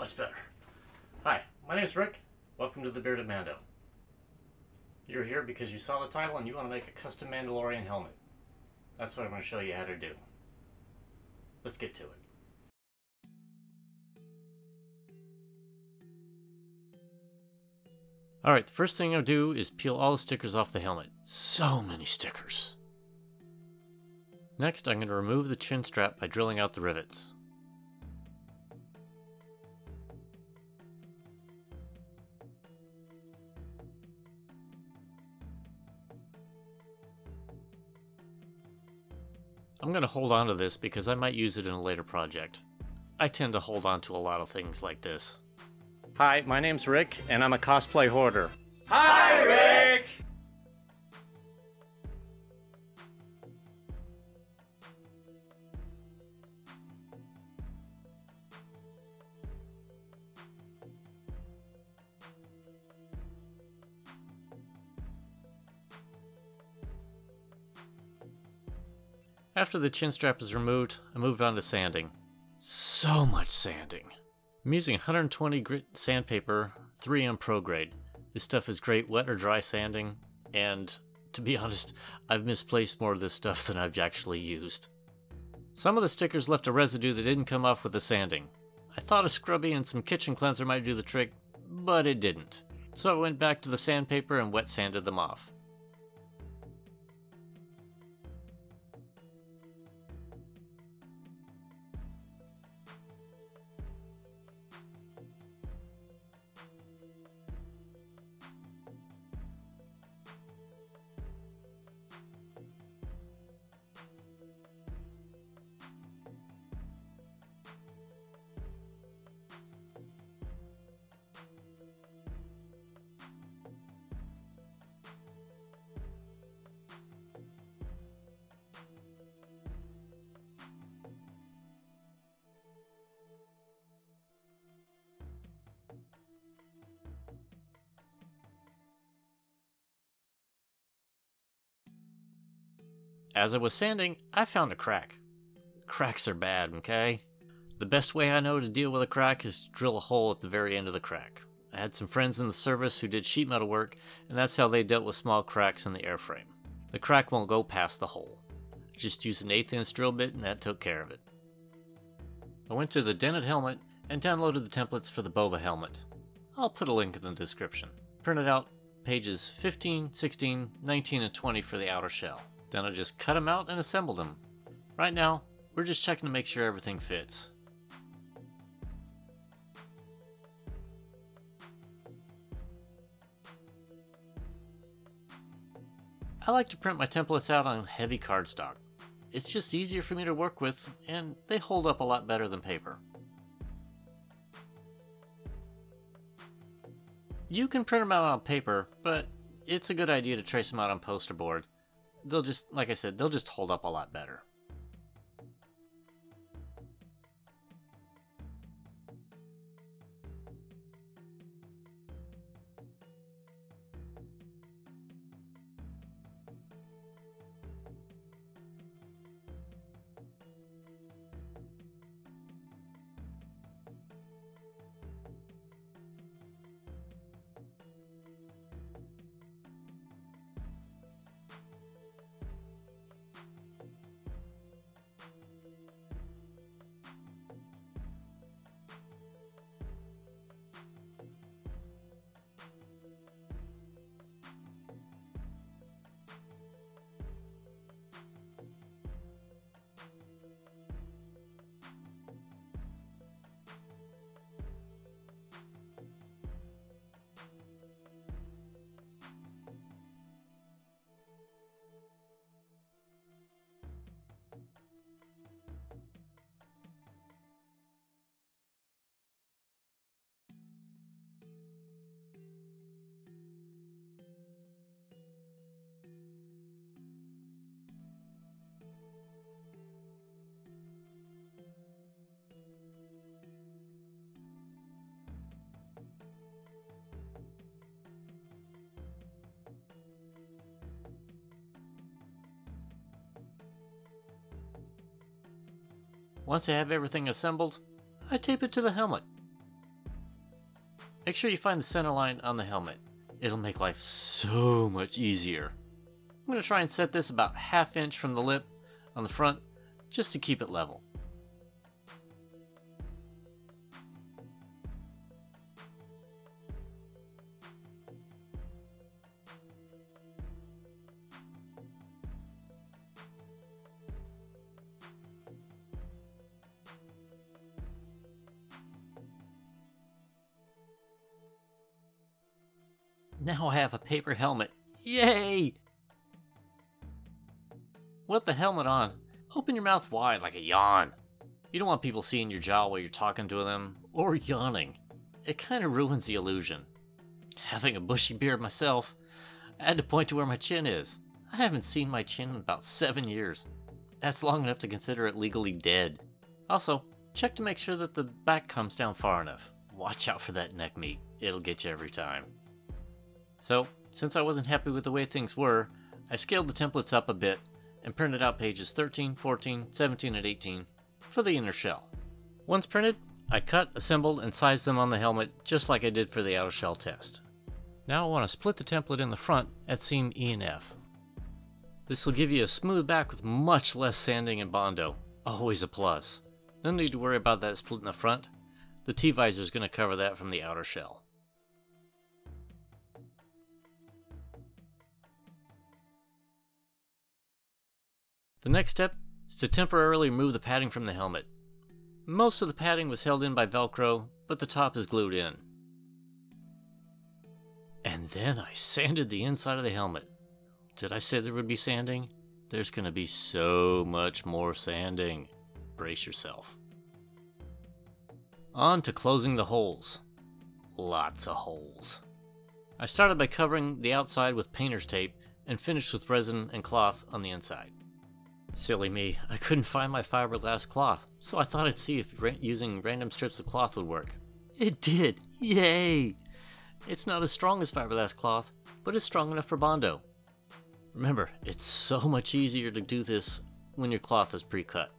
Much better. Hi, my name is Rick. Welcome to the Bearded Mando. You're here because you saw the title and you want to make a custom Mandalorian helmet. That's what I'm going to show you how to do. Let's get to it. Alright, the first thing I'll do is peel all the stickers off the helmet. So many stickers. Next, I'm going to remove the chin strap by drilling out the rivets. I'm going to hold on to this because I might use it in a later project. I tend to hold on to a lot of things like this. Hi, my name's Rick, and I'm a cosplay hoarder. Hi, Rick! After the chin strap is removed, I moved on to sanding. So much sanding. I'm using 120 grit sandpaper, 3M Pro Grade. This stuff is great wet or dry sanding, and to be honest, I've misplaced more of this stuff than I've actually used. Some of the stickers left a residue that didn't come off with the sanding. I thought a scrubby and some kitchen cleanser might do the trick, but it didn't. So I went back to the sandpaper and wet sanded them off. As I was sanding, I found a crack. Cracks are bad, okay? The best way I know to deal with a crack is to drill a hole at the very end of the crack. I had some friends in the service who did sheet metal work, and that's how they dealt with small cracks in the airframe. The crack won't go past the hole. Just use an eighth inch drill bit and that took care of it. I went to the dented helmet and downloaded the templates for the Boba helmet. I'll put a link in the description. Printed out pages 15, 16, 19, and 20 for the outer shell. Then I just cut them out and assembled them. Right now, we're just checking to make sure everything fits. I like to print my templates out on heavy cardstock. It's just easier for me to work with, and they hold up a lot better than paper. You can print them out on paper, but it's a good idea to trace them out on poster board they'll just, like I said, they'll just hold up a lot better. Once I have everything assembled, I tape it to the helmet. Make sure you find the center line on the helmet. It'll make life so much easier. I'm going to try and set this about half inch from the lip on the front just to keep it level. Now I have a paper helmet. Yay! With the helmet on, open your mouth wide like a yawn. You don't want people seeing your jaw while you're talking to them, or yawning. It kind of ruins the illusion. Having a bushy beard myself, I had to point to where my chin is. I haven't seen my chin in about seven years. That's long enough to consider it legally dead. Also, check to make sure that the back comes down far enough. Watch out for that neck meat, it'll get you every time. So, since I wasn't happy with the way things were, I scaled the templates up a bit and printed out pages 13, 14, 17, and 18 for the inner shell. Once printed, I cut, assembled, and sized them on the helmet just like I did for the outer shell test. Now I want to split the template in the front at seam E and F. This will give you a smooth back with much less sanding and Bondo. Always a plus. No need to worry about that split in the front. The T-visor is going to cover that from the outer shell. The next step is to temporarily remove the padding from the helmet. Most of the padding was held in by Velcro, but the top is glued in. And then I sanded the inside of the helmet. Did I say there would be sanding? There's going to be so much more sanding. Brace yourself. On to closing the holes. Lots of holes. I started by covering the outside with painter's tape and finished with resin and cloth on the inside. Silly me, I couldn't find my fiberglass cloth, so I thought I'd see if ra- using random strips of cloth would work. It did! Yay! It's not as strong as fiberglass cloth, but it's strong enough for Bondo. Remember, it's so much easier to do this when your cloth is pre-cut.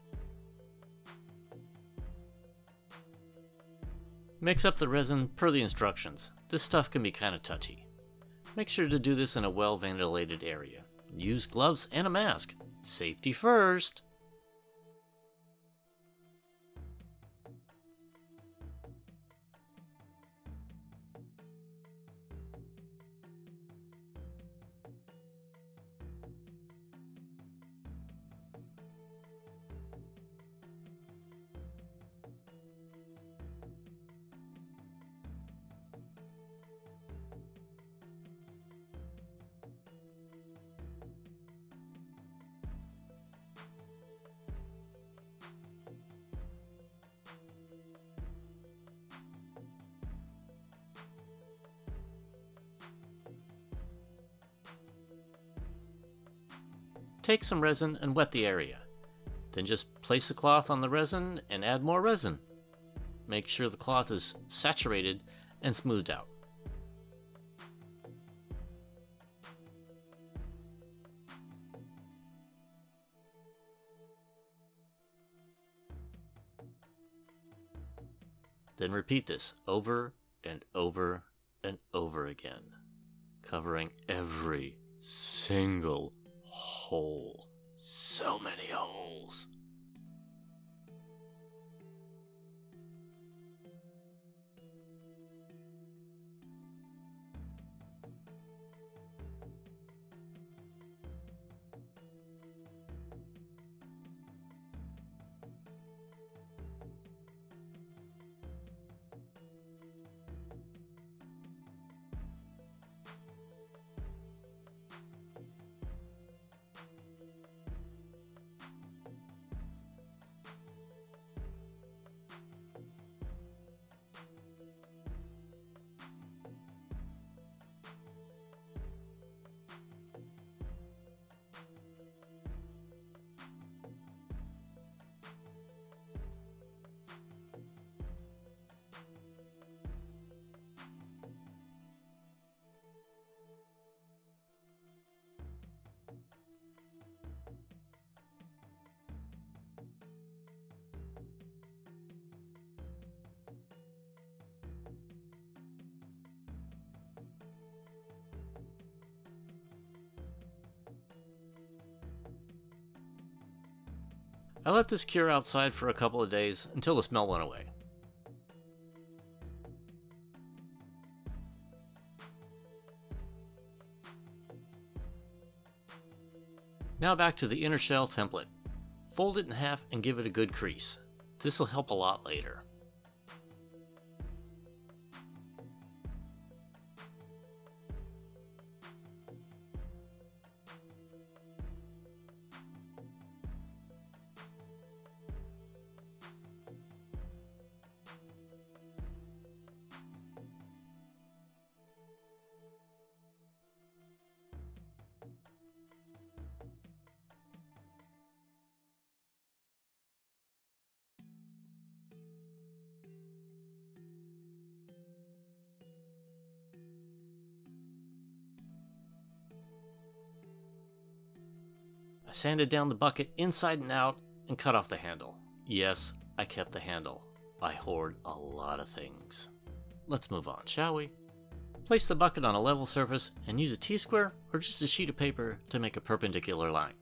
Mix up the resin per the instructions. This stuff can be kind of touchy. Make sure to do this in a well ventilated area. Use gloves and a mask. Safety first. Take some resin and wet the area. Then just place the cloth on the resin and add more resin. Make sure the cloth is saturated and smoothed out. Then repeat this over and over and over again, covering every single hole. So many holes. I let this cure outside for a couple of days until the smell went away. Now back to the inner shell template. Fold it in half and give it a good crease. This will help a lot later. I sanded down the bucket inside and out and cut off the handle. Yes, I kept the handle. I hoard a lot of things. Let's move on, shall we? Place the bucket on a level surface and use a T-square or just a sheet of paper to make a perpendicular line.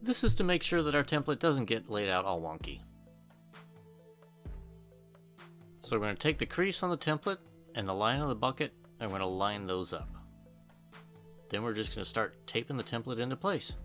This is to make sure that our template doesn't get laid out all wonky. So we're going to take the crease on the template and the line of the bucket and we're going to line those up. Then we're just going to start taping the template into place.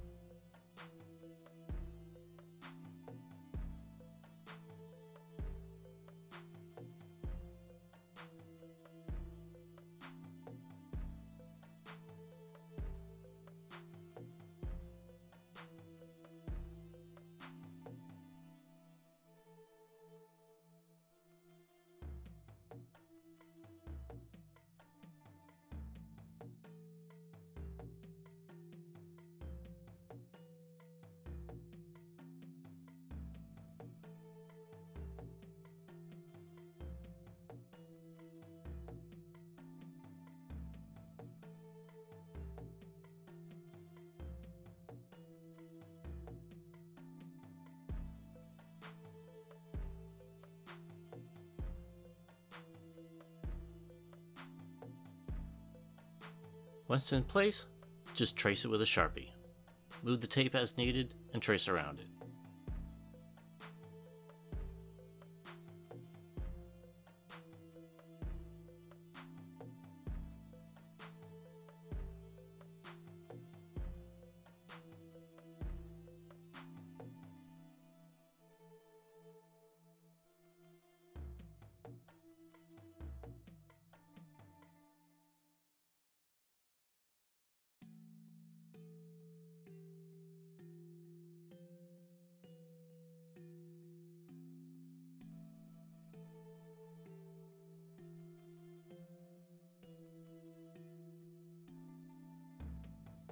Once in place, just trace it with a Sharpie. Move the tape as needed and trace around it.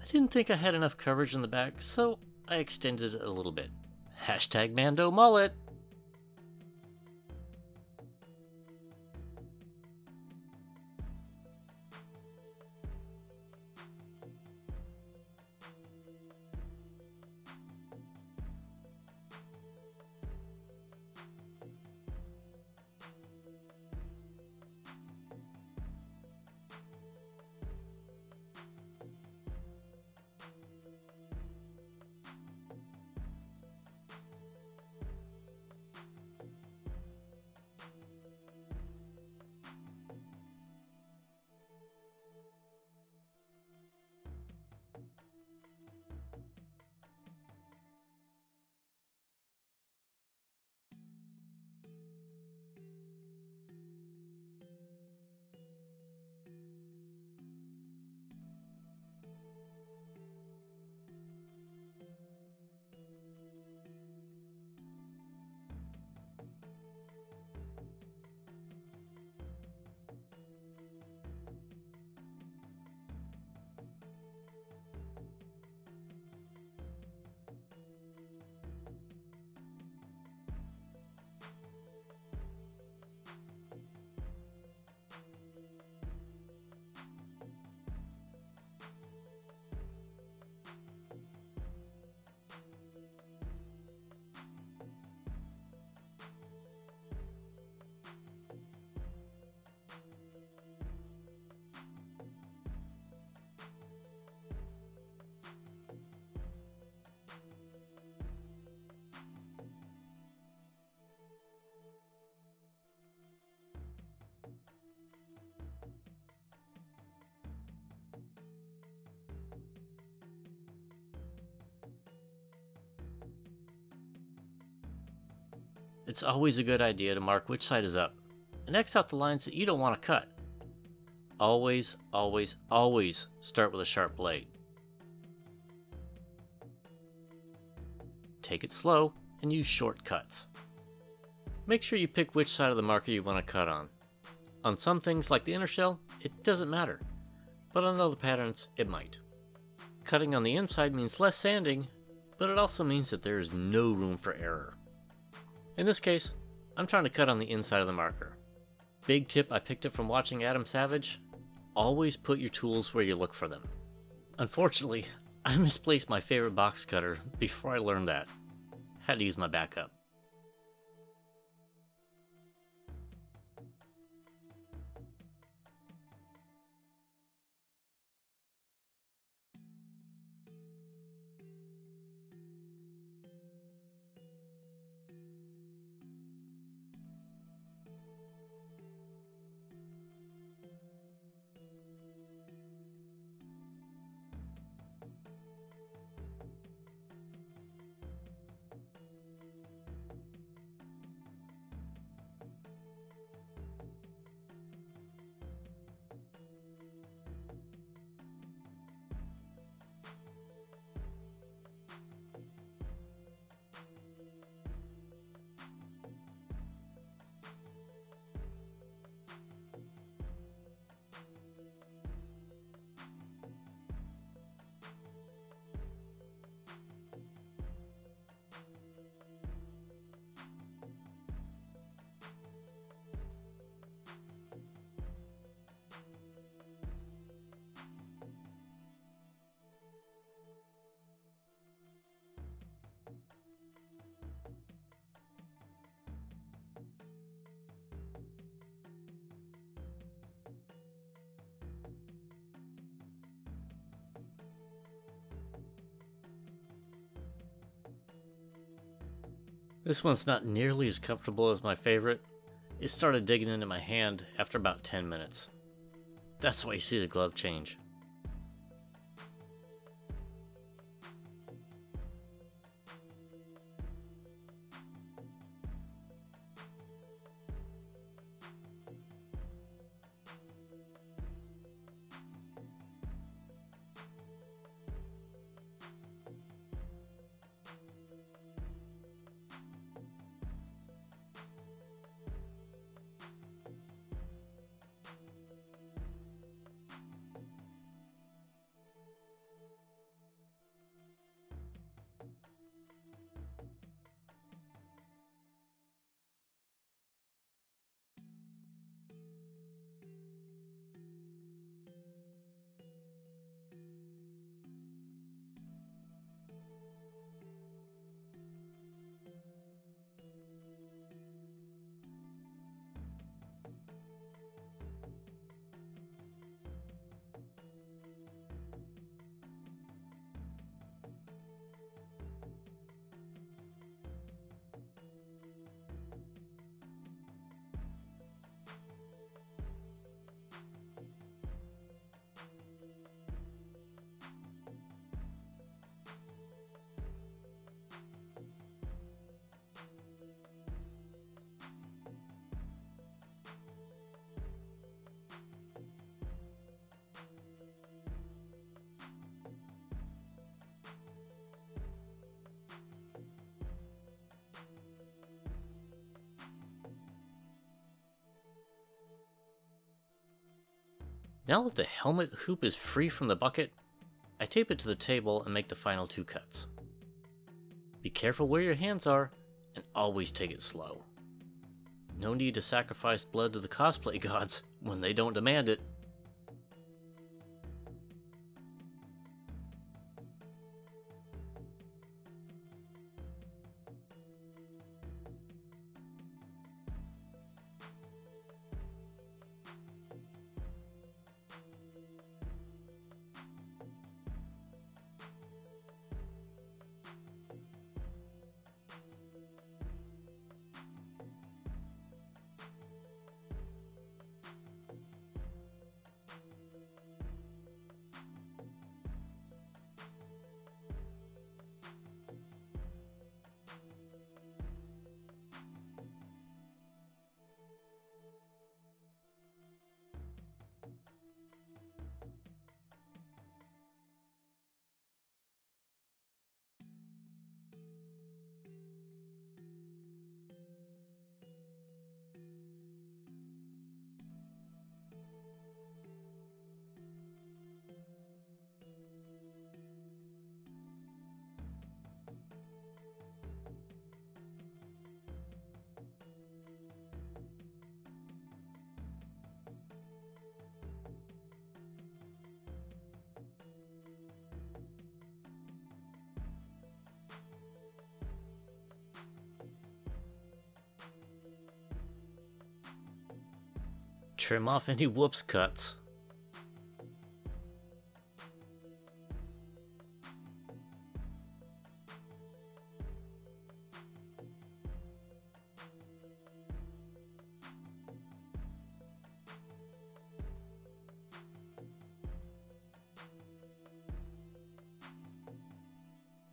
I didn't think I had enough coverage in the back, so I extended it a little bit. Hashtag Mando Mullet! It's always a good idea to mark which side is up, and X out the lines that you don't want to cut. Always, always, always start with a sharp blade. Take it slow and use shortcuts. Make sure you pick which side of the marker you want to cut on. On some things like the inner shell, it doesn't matter, but on other patterns, it might. Cutting on the inside means less sanding, but it also means that there is no room for error. In this case, I'm trying to cut on the inside of the marker. Big tip I picked up from watching Adam Savage, always put your tools where you look for them. Unfortunately, I misplaced my favorite box cutter before I learned that. Had to use my backup. This one's not nearly as comfortable as my favorite. It started digging into my hand after about 10 minutes. That's why you see the glove change. Now that the helmet hoop is free from the bucket, I tape it to the table and make the final two cuts. Be careful where your hands are, and always take it slow. No need to sacrifice blood to the cosplay gods when they don't demand it. Trim off any whoops cuts.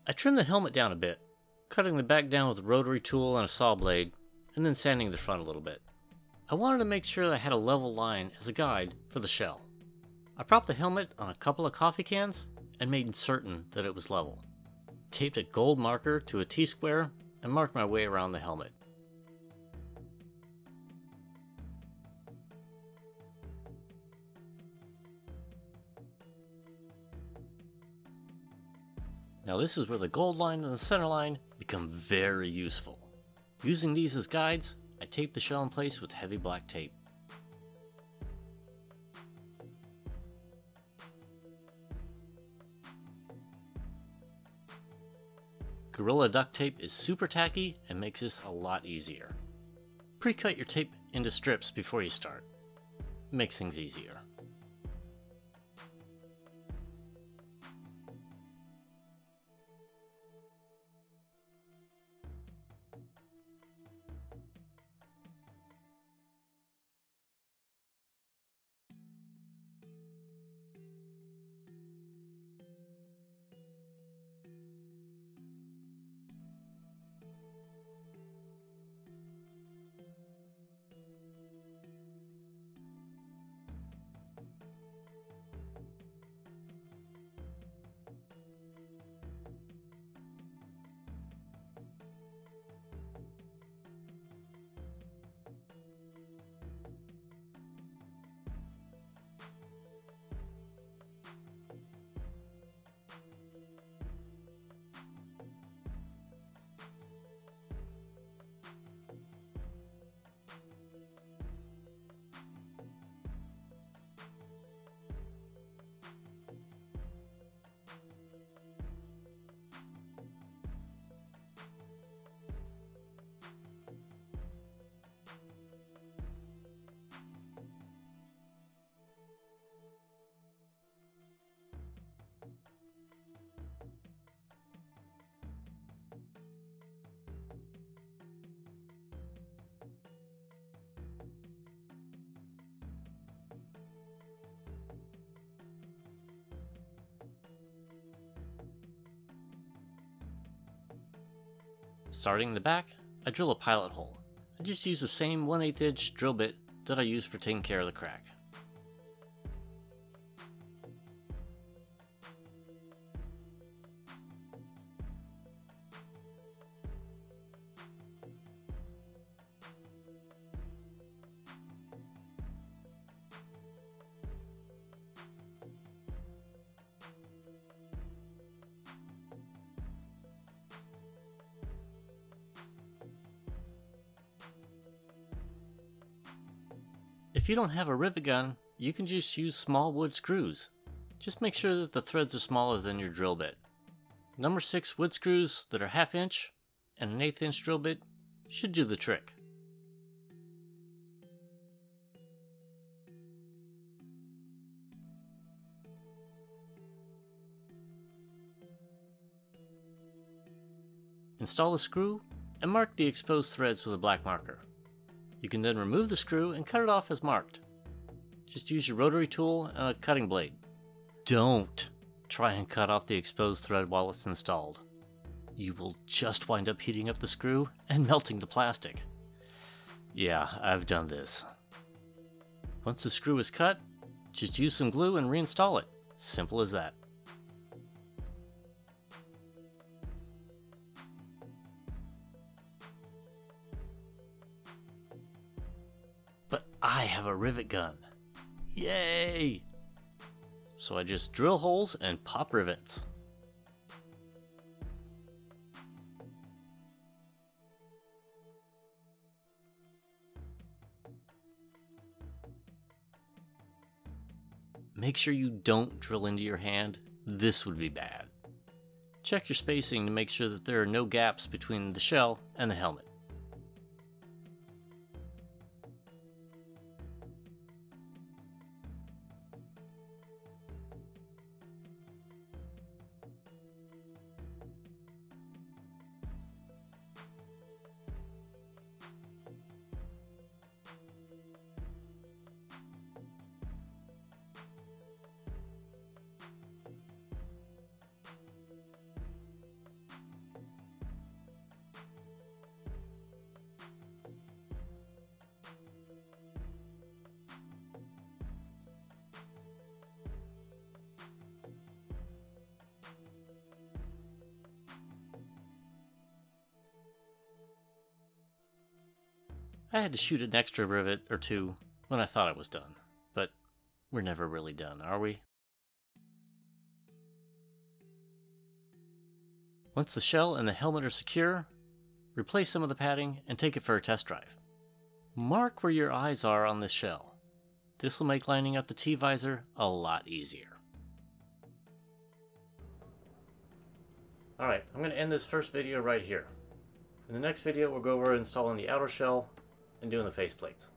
I trimmed the helmet down a bit, cutting the back down with a rotary tool and a saw blade, and then sanding the front a little bit. I wanted to make sure that I had a level line as a guide for the shell. I propped the helmet on a couple of coffee cans and made certain that it was level. Taped a gold marker to a T-square and marked my way around the helmet. Now this is where the gold line and the center line become very useful. Using these as guides, I tape the shell in place with heavy black tape. Gorilla duct tape is super tacky and makes this a lot easier. Pre-cut your tape into strips before you start. It makes things easier. Starting in the back, I drill a pilot hole. I just use the same 1 8 inch drill bit that I use for taking care of the crack. If you don't have a rivet gun, you can just use small wood screws. Just make sure that the threads are smaller than your drill bit. Number 6 wood screws that are half inch and an eighth inch drill bit should do the trick. Install a screw and mark the exposed threads with a black marker. You can then remove the screw and cut it off as marked. Just use your rotary tool and a cutting blade. Don't try and cut off the exposed thread while it's installed. You will just wind up heating up the screw and melting the plastic. Yeah, I've done this. Once the screw is cut, just use some glue and reinstall it. Simple as that. Have a rivet gun. Yay! So I just drill holes and pop rivets. Make sure you don't drill into your hand. This would be bad. Check your spacing to make sure that there are no gaps between the shell and the helmet. I had to shoot an extra rivet or two when I thought it was done, but we're never really done, are we? Once the shell and the helmet are secure, replace some of the padding and take it for a test drive. Mark where your eyes are on this shell. This will make lining up the T-visor a lot easier. Alright, I'm going to end this first video right here. In the next video, we'll go over installing the outer shell and doing the faceplates.